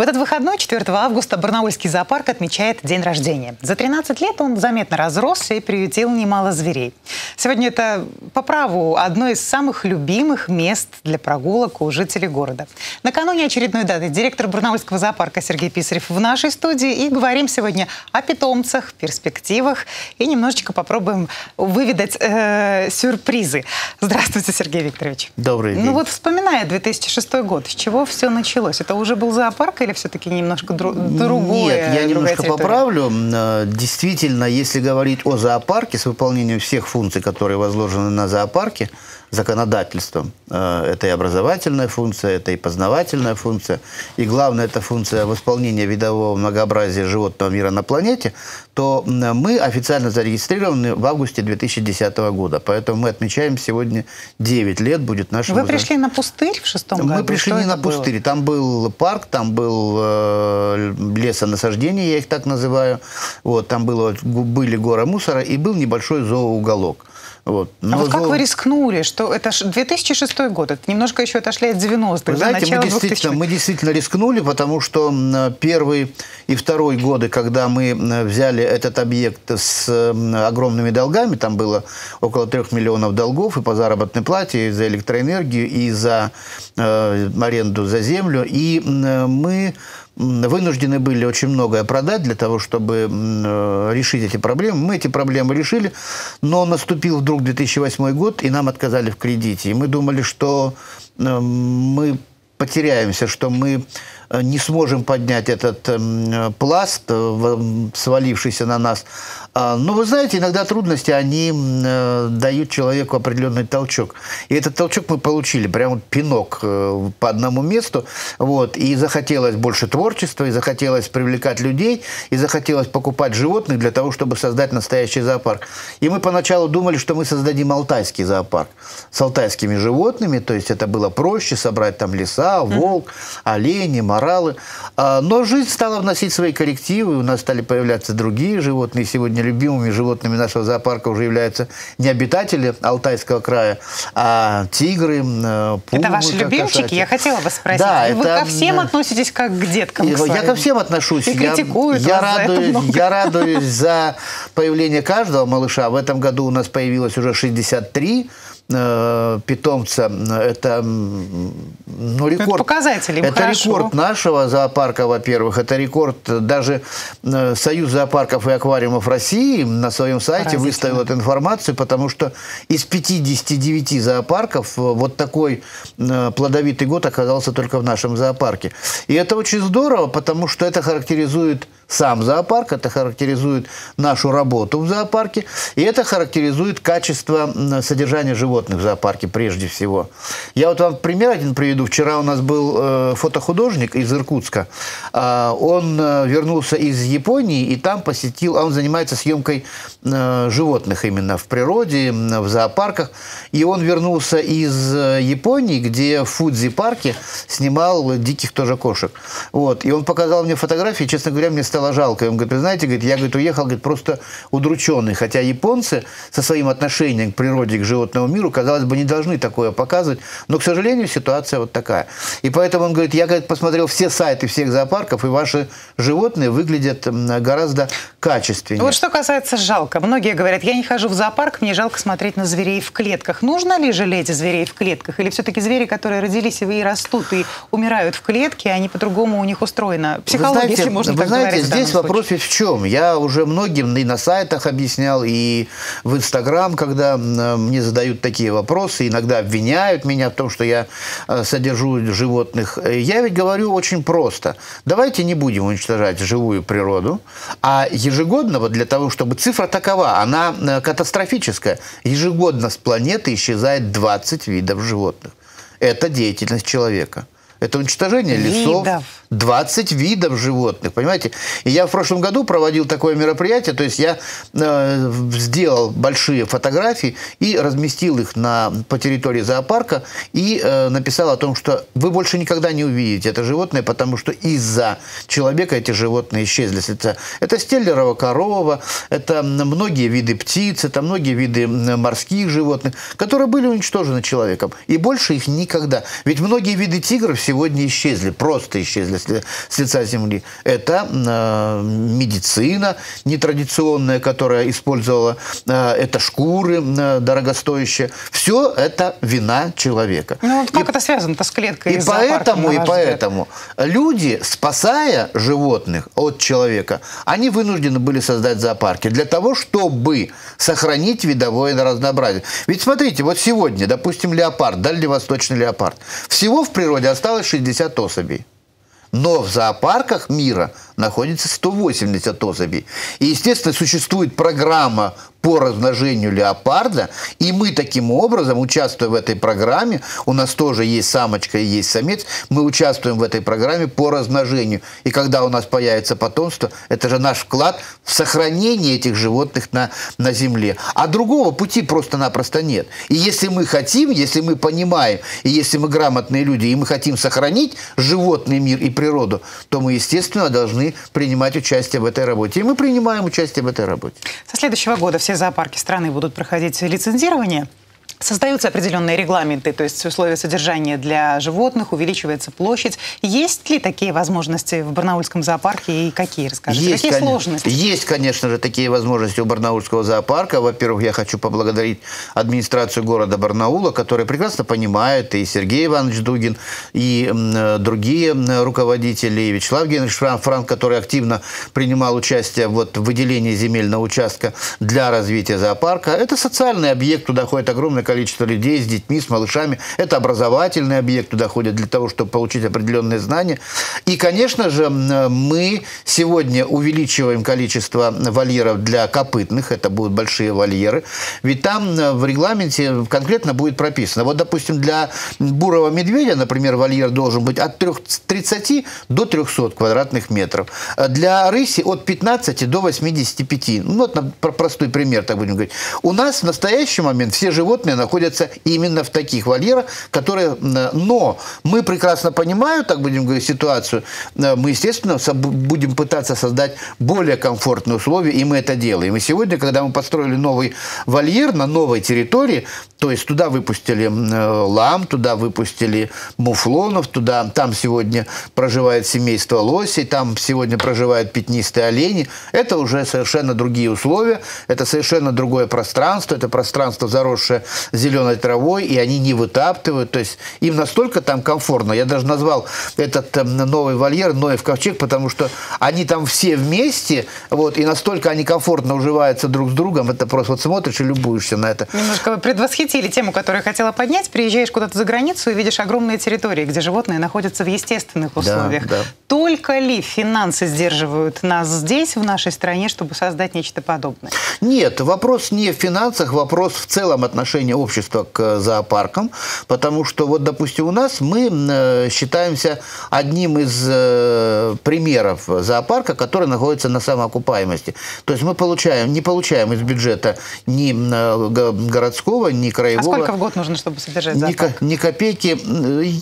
В этот выходной, 4 августа, Барнаульский зоопарк отмечает день рождения. За 13 лет он заметно разросся и приютил немало зверей. Сегодня это, по праву, одно из самых любимых мест для прогулок у жителей города. Накануне очередной даты директор Барнаульского зоопарка Сергей Писарев в нашей студии. И говорим сегодня о питомцах, перспективах и немножечко попробуем выведать э, сюрпризы. Здравствуйте, Сергей Викторович. Добрый день. Ну вот вспоминая 2006 год, с чего все началось? Это уже был зоопарк или все-таки немножко дру- другое? Нет, я немножко территория? поправлю. Э, Действительно, если говорить о зоопарке с выполнением всех функций, которые возложены на зоопарке законодательством, э, это и образовательная функция, это и познавательная функция, и главное, это функция восполнения видового многообразия животного мира на планете, то мы официально зарегистрированы в августе 2010 года. Поэтому мы отмечаем сегодня 9 лет будет нашему Вы пришли на пустырь в шестом году? мы пришли Что не на было? пустырь. Там был парк, там был э, лесонасаждение, я их так называю. Вот, там было, были горы мусора и был небольшой зооуголок. Вот. А Но вот как зоо- вы рискнули, что это ж 2006 год, это немножко еще отошли от 90-х, Вы да, знаете, мы действительно, 2000-х. мы действительно рискнули, потому что первый и второй годы, когда мы взяли этот объект с огромными долгами, там было около трех миллионов долгов и по заработной плате, и за электроэнергию, и за э, аренду за землю, и м, мы вынуждены были очень многое продать для того, чтобы э, решить эти проблемы. Мы эти проблемы решили, но наступил вдруг 2008 год, и нам отказали в кредите. И мы думали, что э, мы потеряемся, что мы не сможем поднять этот эм, э, пласт, э, в- свалившийся на нас. А, Но вы знаете, иногда трудности, они э, дают человеку определенный толчок. И этот толчок мы получили, прям вот пинок э, по одному месту. Вот. И захотелось больше творчества, и захотелось привлекать людей, и захотелось покупать животных для того, чтобы создать настоящий зоопарк. И мы поначалу думали, что мы создадим алтайский зоопарк с алтайскими животными, то есть это было проще собрать там леса, волк, олени, моралы. А, Но жизнь стала вносить свои коррективы, у нас стали появляться другие животные. Сегодня любимыми животными нашего зоопарка уже являются не обитатели Алтайского края, а тигры, э, пумы. Это ваши любимчики? каркашати. Я хотела вас спросить. Да, Вы это, ко всем относитесь как к деткам? к я ко всем отношусь. И Я- я, радуюсь, я радуюсь за появление каждого малыша. В этом году у нас появилось уже 63 э, питомца. Это м, ну, рекорд. показатель, им Это хорошо. рекорд нашего зоопарка, во-первых. Это рекорд э, даже э, Союз зоопарков и аквариумов России на своем сайте выставил эту информацию, потому что из 59 зоопарков э, вот такой э, плодовитый год оказался только в нашем зоопарке. И это очень здорово, потому что это характеризует сам зоопарк, это характеризует нашу работу в зоопарке, и это характеризует качество содержания животных в зоопарке прежде всего. Я вот вам пример один приведу. Вчера у нас был э, фотохудожник из Иркутска. А, он э, вернулся из Японии и там посетил, а он занимается съемкой э, животных именно в природе, в зоопарках. И он вернулся из э, Японии, где в Фудзи-парке снимал диких тоже кошек. Вот. И он показал мне фотографии, честно говоря, мне стало жалко. И он говорит, вы знаете, говорит, я говорит, уехал говорит, просто удрученный. Хотя японцы со своим отношением к природе, к животному миру, казалось бы, не должны такое показывать. Но, к сожалению, ситуация вот такая. И поэтому он говорит, я говорит, посмотрел все сайты всех зоопарков, и ваши животные выглядят гораздо качественнее. Вот что касается жалко. Многие говорят, я не хожу в зоопарк, мне жалко смотреть на зверей в клетках. Нужно ли жалеть зверей в клетках? Или все-таки звери, которые родились и растут, и умирают в клетке, они по-другому у них устроена? Психология, Вы знаете, если можно вы так знаете, говорить. в здесь вопрос случае. ведь в чем? Я уже многим и на сайтах объяснял, и в Инстаграм, когда мне задают такие вопросы, иногда обвиняют меня в том, что я э, содержу животных. Э, Я ведь говорю очень просто. Давайте не будем уничтожать живую природу, а ежегодно, вот для того, чтобы цифра такова, она э, катастрофическая, ежегодно с планеты исчезает 20 видов животных. Это деятельность человека. Это уничтожение лесов, Видов. 20 видов животных, понимаете? И я в прошлом году проводил такое мероприятие, то есть я э, сделал большие фотографии и разместил их на, по территории зоопарка и э, написал о том, что вы больше никогда не увидите это животное, потому что из-за человека эти животные исчезли с лица. Это стеллерова корова, это многие виды птиц, это многие виды морских животных, которые были уничтожены человеком. И больше их никогда. Ведь многие виды тигров сегодня исчезли, просто исчезли с, лица земли. Это э, медицина нетрадиционная, которая использовала, э, это шкуры э, дорогостоящие. Все это вина человека. Ну вот как и, это связано-то с клеткой? И поэтому, и поэтому люди, спасая животных от человека, они вынуждены были создать зоопарки для того, чтобы сохранить видовое разнообразие. Ведь смотрите, вот сегодня, допустим, леопард, дальневосточный леопард, всего в природе осталось 60 особей. Но в зоопарках мира находится 180 особей. И, естественно, существует программа по размножению леопарда, и мы таким образом, участвуя в этой программе, у нас тоже есть самочка и есть самец, мы участвуем в этой программе по размножению. И когда у нас появится потомство, это же наш вклад в сохранение этих животных на, на Земле. А другого пути просто-напросто нет. И если мы хотим, если мы понимаем, и если мы грамотные люди, и мы хотим сохранить животный мир и природу, то мы, естественно, должны принимать участие в этой работе. И мы принимаем участие в этой работе. Со следующего года все зоопарки страны будут проходить лицензирование. Создаются определенные регламенты, то есть условия содержания для животных, увеличивается площадь. Есть ли такие возможности в Барнаульском зоопарке и какие, расскажите? Есть, какие кон... сложности? Есть, конечно же, такие возможности у Барнаульского зоопарка. Во-первых, я хочу поблагодарить администрацию города Барнаула, которая прекрасно понимает, и Сергей Иванович Дугин, и другие руководители, и Вячеслав Франк, Франк, который активно принимал участие вот, в выделении земельного участка для развития зоопарка. Это социальный объект, туда ходит огромное количество людей с детьми, с малышами. Это образовательный объект, туда ходят для того, чтобы получить определенные знания. И, конечно же, мы сегодня увеличиваем количество вольеров для копытных. Это будут большие вольеры. Ведь там э, в регламенте конкретно будет прописано. Вот, допустим, для бурого медведя, например, вольер должен быть от 30 до 300 квадратных метров. Для рыси от 15 до 85. Ну, вот простой пример, так будем говорить. У нас в настоящий момент все животные находятся именно в таких вольерах, которые... Но мы прекрасно понимаем, так будем говорить, ситуацию. Э, мы, естественно, будем пытаться создать более комфортные условия, и мы это делаем. И сегодня, когда мы построили новый вольер на новой территории, то есть туда выпустили э, лам, туда выпустили муфлонов, туда, там сегодня проживает семейство лосей, там сегодня проживают пятнистые олени. Это уже совершенно другие условия, это совершенно другое пространство, это пространство, заросшее зеленой травой, и они не вытаптывают. То есть им настолько там комфортно. Я даже назвал этот э, новый вольер Ноев ковчег, потому что они там все вместе, вот, и настолько они комфортно уживаются друг с другом. Это просто вот смотришь и любуешься на это. Немножко вы предвосхитили тему, которую я хотела поднять. Приезжаешь куда-то за границу и видишь огромные территории, где животные находятся в естественных условиях. Да, да. Только ли финансы сдерживают нас здесь, в нашей стране, чтобы создать нечто подобное? Нет, вопрос не в финансах, вопрос в целом отношения общества к зоопаркам, потому что вот, допустим, у нас мы э, считаемся одним из э, примеров зоопарка, который находится на самоокупаемости. То есть мы получаем, не получаем из бюджета ни э, городского, ни краевого. А сколько в год нужно, чтобы содержать зоопарк? Ни, ни копейки.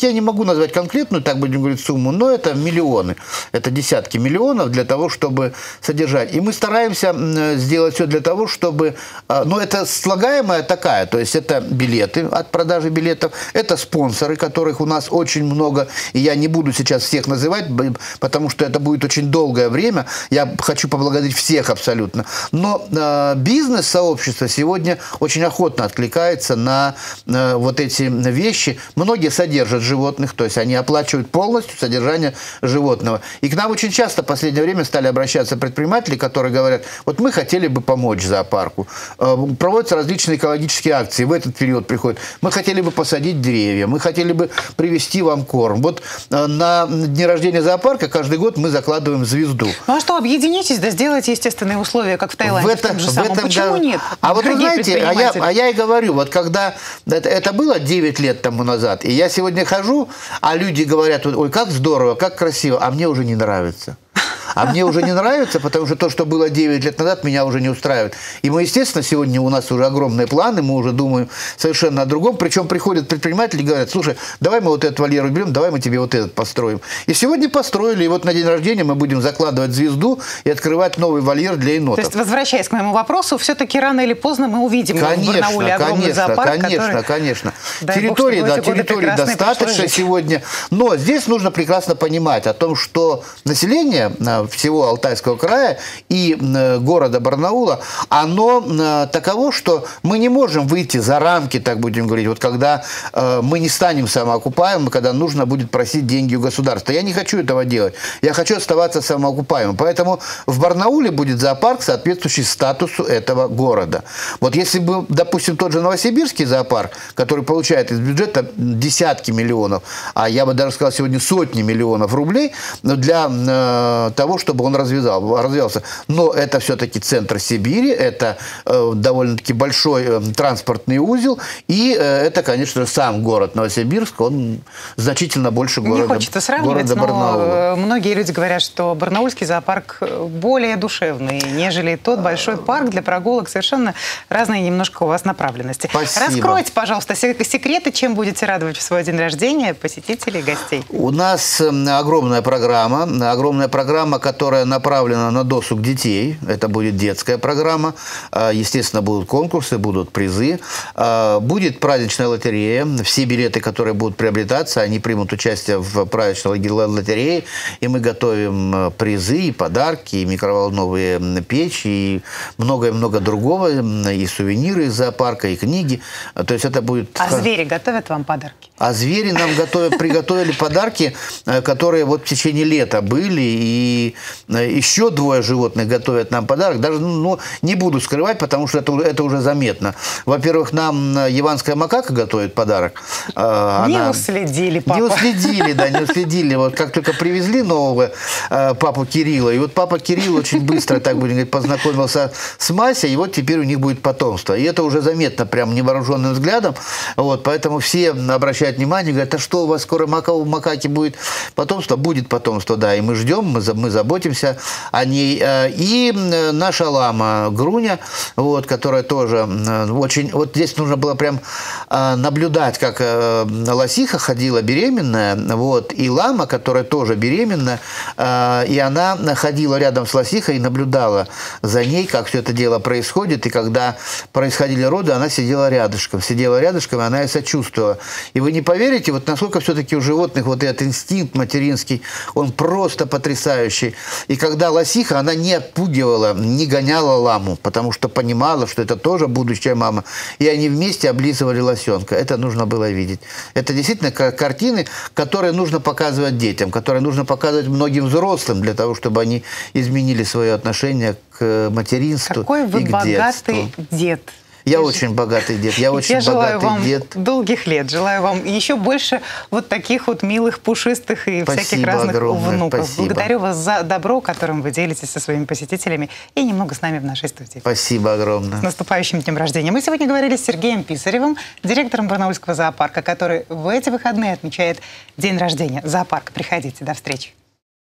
Я не могу назвать конкретную, так будем говорить, сумму, но это миллионы. Это десятки миллионов для того, чтобы содержать. И мы стараемся сделать все для того, чтобы... Но это слагаемая такая, то есть это билеты от продажи билетов, это спонсоры, которых у нас очень много, и я не буду сейчас всех называть, потому что это будет очень долгое время. Я хочу поблагодарить всех абсолютно. Но э, бизнес-сообщество сегодня очень охотно откликается на э, вот эти вещи. Многие содержат животных, то есть они оплачивают полностью содержание животного. И к нам очень часто в последнее время стали обращаться предприниматели, которые говорят, вот мы хотели бы помочь зоопарку. Э, проводятся различные экологические акции. В этот период приходят. Мы хотели бы посадить деревья, мы хотели бы привезти вам корм. Вот э, на дне рождения зоопарка каждый год мы закладываем звезду. Ну а что, объединитесь, да сделайте естественные условия, как в Таиланде, в, этом, в том же самом. В этом, Почему да. нет? А вот вы знаете, а я, а я и говорю, вот когда это, это было 9 лет тому назад, и я сегодня хожу, а люди говорят, ой, как здорово, как красиво, а мне уже не нравится. А мне уже не нравится, потому что то, что было 9 лет назад, меня уже не устраивает. И мы, естественно, сегодня у нас уже огромные планы, мы уже думаем совершенно о другом. Причем приходят предприниматели и говорят, слушай, давай мы вот этот вольер уберем, давай мы тебе вот этот построим. И сегодня построили, и вот на день рождения мы будем закладывать звезду и открывать новый вольер для енотов. То есть, возвращаясь к моему вопросу, все-таки рано или поздно мы увидим конечно, в Барнауле огромный конечно, зоопарк, Конечно, который... конечно. Территории, Бог, да, территории достаточно сегодня. Но здесь нужно прекрасно понимать о том, что население э, всего Алтайского края и э, города Барнаула, оно э, таково, что мы не можем выйти за рамки, так будем говорить, вот когда мы не станем самоокупаемым, когда нужно будет просить деньги у государства. Я не хочу этого делать. Я хочу оставаться самоокупаемым. Поэтому в Барнауле будет зоопарк, соответствующий статусу этого города. Вот если бы, допустим, тот же Новосибирский зоопарк, который получает из бюджета десятки миллионов, а я бы даже сказал сегодня сотни миллионов рублей для э, того, чтобы он развязал, развивался. Но это все-таки центр Сибири, это э, довольно-таки большой э, транспортный узел, и э, это, конечно сам город Новосибирск, он значительно больше города, Не хочется сравнивать, города Барнаула. но многие люди говорят, что барнаульский зоопарк э, более душевный, нежели тот большой парк для прогулок, совершенно разные немножко у вас направленности. Спасибо. Раскройте, пожалуйста, секреты, чем будете радовать в свой день рождения посетителей и гостей. У нас эм, огромная программа, огромная программа, которая направлена на досуг детей. Это будет детская программа. А, естественно, будут конкурсы, будут призы. А, будет праздничная лотерея. Все билеты, которые будут приобретаться, они примут участие в праздничной лотерее. И мы готовим э, призы, и подарки, и микроволновые печи, и многое-много другого, и сувениры из зоопарка, и книги. То есть это будет... А звери готовят вам подарки? А звери нам готовят, приготовили подарки, э, которые вот в течение лета были. И э, еще двое животных готовят нам подарок. Даже ну, не буду скрывать, потому что это, это уже заметно. Во-первых, нам э, яванская макака готовит подарок. Она... Не уследили, папа. Не уследили, да, не уследили. Вот как только привезли нового папу Кирилла, и вот папа Кирилл очень быстро, так будем говорить, познакомился с Масей, и вот теперь у них будет потомство. И это уже заметно прям невооруженным взглядом. Вот, поэтому все обращают обращают внимание, говорят, а что у вас скоро мака, у макаки будет потомство? Будет потомство, да, и мы ждем, мы, мы заботимся о ней. Э, и наша лама Груня, вот, которая тоже очень... Вот здесь нужно было прям э, наблюдать, как э, лосиха ходила беременная, вот, и лама, которая тоже беременная, и она ходила рядом с лосихой и наблюдала за ней, как все это дело происходит, и когда происходили роды, она сидела рядышком, сидела рядышком, и она и сочувствовала. И вы не поверите, вот насколько все-таки у животных вот этот инстинкт материнский, он просто потрясающий. И когда лосиха, она не отпугивала, не гоняла ламу, потому что понимала, что это тоже будущая мама. И они вместе облизывали лосенка. Это нужно было видеть. Это действительно картины, которые нужно показывать детям, которые нужно показывать многим взрослым для того, чтобы они изменили свое отношение к материнству Какой вы и к богатый детству. дед. Я очень богатый дед, я очень я желаю богатый вам дед. долгих лет, желаю вам еще больше вот таких вот милых, пушистых и спасибо всяких разных огромное, внуков. Спасибо. Благодарю вас за добро, которым вы делитесь со своими посетителями и немного с нами в нашей студии. Спасибо огромное. С наступающим днем рождения. Мы сегодня говорили с Сергеем Писаревым, директором Барнаульского зоопарка, который в эти выходные отмечает день рождения. Зоопарк. Приходите. До встречи.